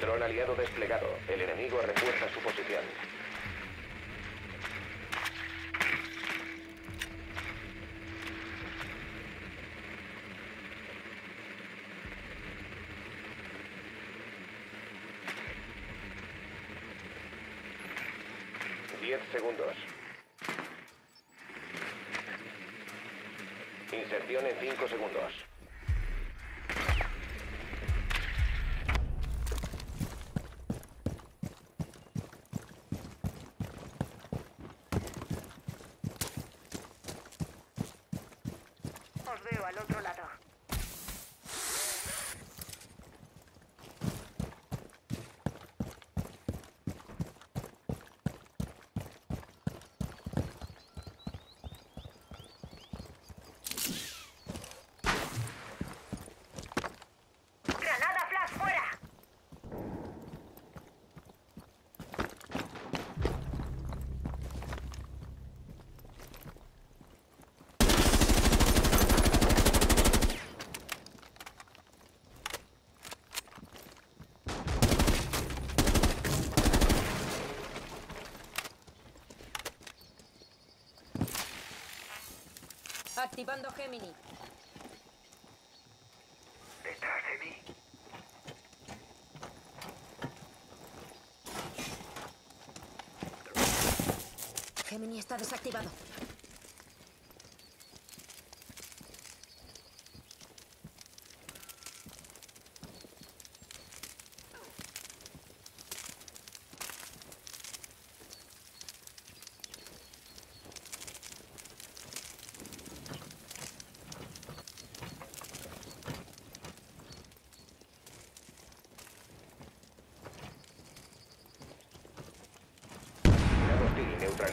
Dron aliado desplegado. El enemigo refuerza su posición. Diez segundos. Inserción en cinco segundos. Veo al otro lado. Activando Gemini. Detrás de mí. Gemini está desactivado.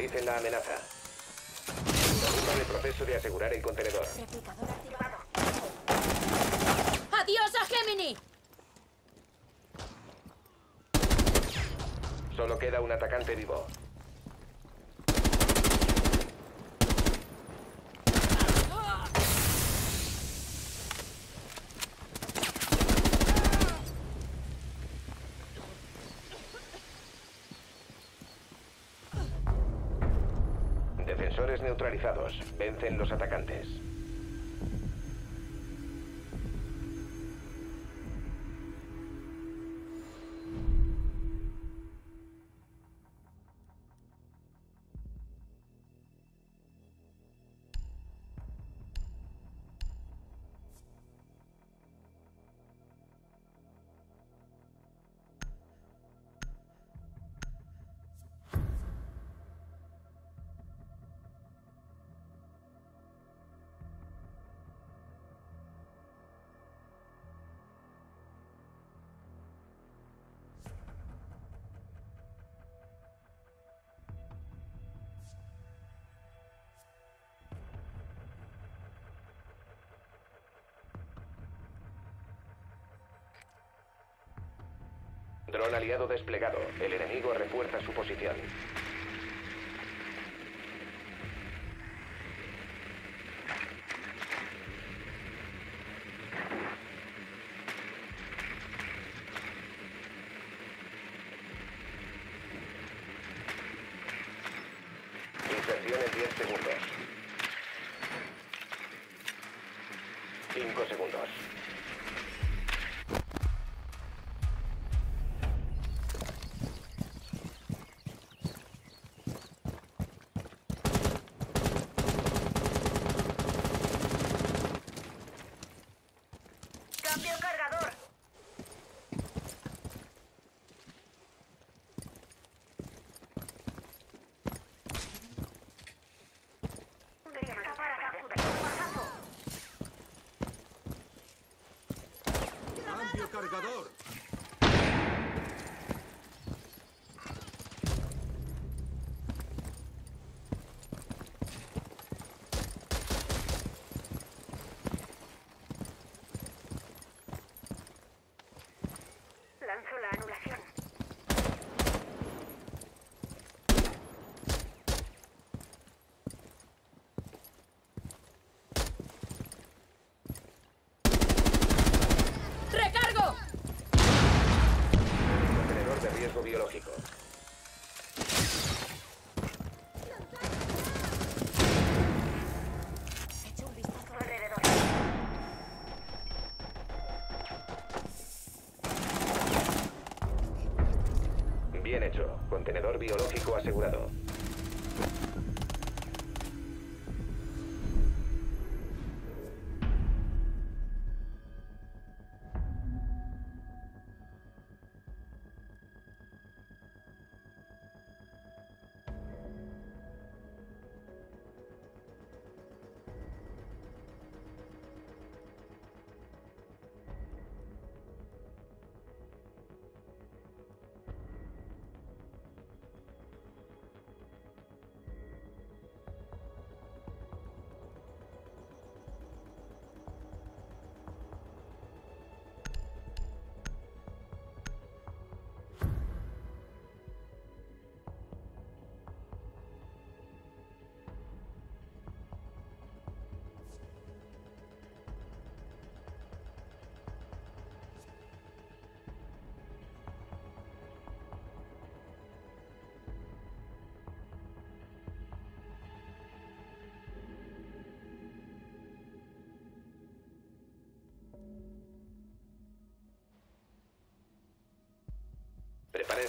Neutralicen la amenaza. Interrumpan el proceso de asegurar el contenedor. Replicador activado. ¡Adiós a Gemini! Solo queda un atacante vivo. Defensores neutralizados. Vencen los atacantes. Dron aliado desplegado. El enemigo refuerza su posición. Inserción en 10 segundos. 5 segundos. ¡Cambio cargador! Está para capturar. ¡Pasazo! ¡Cambio cargador! Biológico asegurado.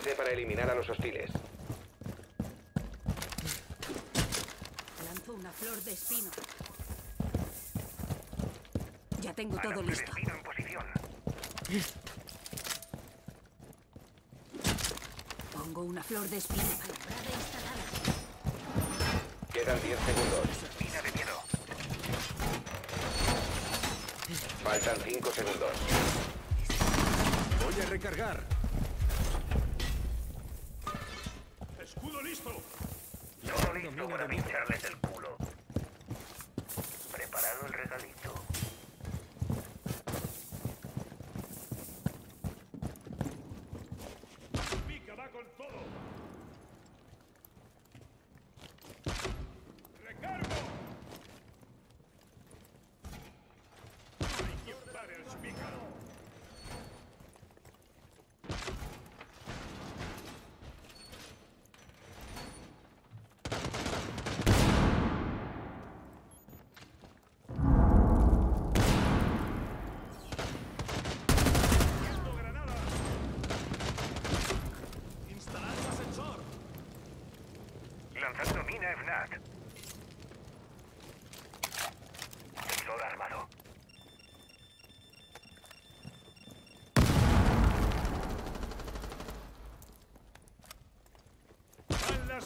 Prepárense para eliminar a los hostiles. Lanzo una flor de espino. Ya tengo todo listo. en posición. Pongo una flor de espino. Alambrada instalada. Quedan 10 segundos. Mina de miedo. Faltan 5 segundos. Voy a recargar. Listo! Todo listo para pincharles el culo. Preparado el regalito.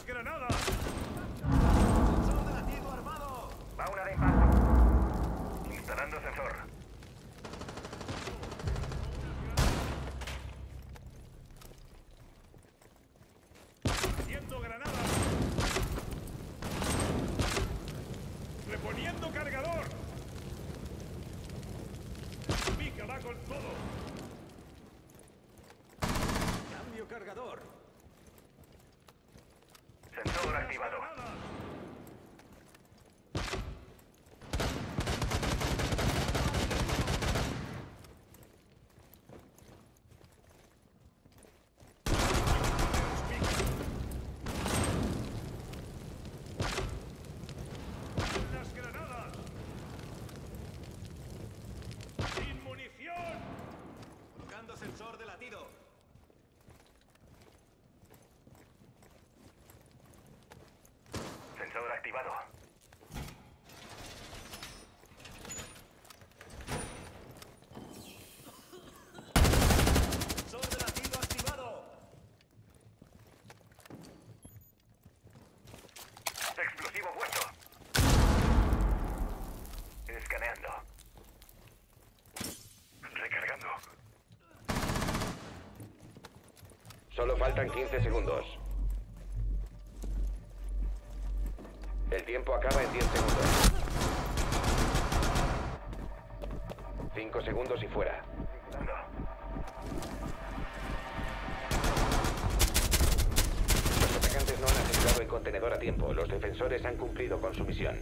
Granadas! ¡Sensor de latido armado! Va una de impacto. Instalando sensor. ¡Haciendo granadas! ¡Reponiendo cargador! ¡Pica va con todo! Cambio cargador. Activado. ¡Granadas! ¡Las granadas! ¡Sin munición! Colocando sensor de latido. Sensor activado. ¡Sensor de latido activado! Explosivo puesto. Escaneando. Recargando. Solo faltan 15 segundos. El tiempo acaba en 10 segundos. 5 segundos y fuera. Los atacantes no han asegurado el contenedor a tiempo. Los defensores han cumplido con su misión.